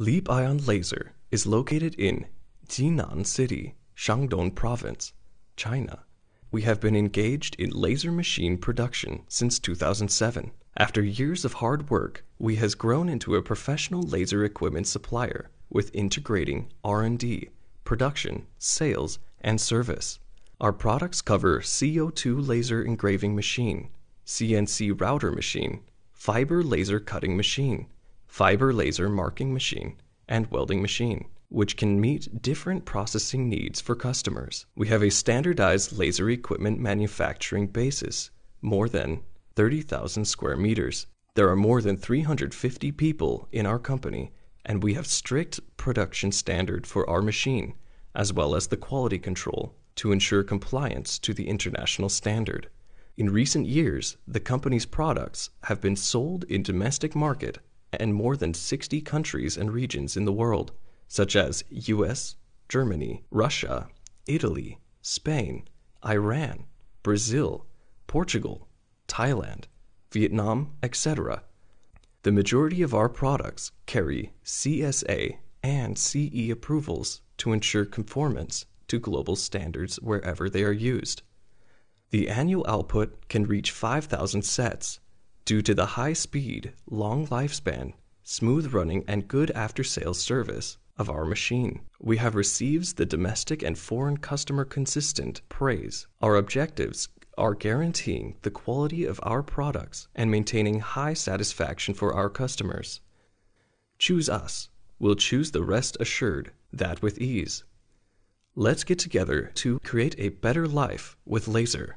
Leapion Laser is located in Jinan City, Shandong Province, China. We have been engaged in laser machine production since 2007. After years of hard work, we has grown into a professional laser equipment supplier with integrating R&D, production, sales, and service. Our products cover CO2 laser engraving machine, CNC router machine, fiber laser cutting machine, fiber laser marking machine, and welding machine, which can meet different processing needs for customers. We have a standardized laser equipment manufacturing basis, more than 30,000 square meters. There are more than 350 people in our company, and we have strict production standard for our machine, as well as the quality control to ensure compliance to the international standard. In recent years, the company's products have been sold in domestic market and more than 60 countries and regions in the world, such as US, Germany, Russia, Italy, Spain, Iran, Brazil, Portugal, Thailand, Vietnam, etc. The majority of our products carry CSA and CE approvals to ensure conformance to global standards wherever they are used. The annual output can reach 5,000 sets due to the high speed, long lifespan, smooth running, and good after sales service of our machine. We have received the domestic and foreign customer consistent praise. Our objectives are guaranteeing the quality of our products and maintaining high satisfaction for our customers. Choose us. We'll choose the rest assured, that with ease. Let's get together to create a better life with laser.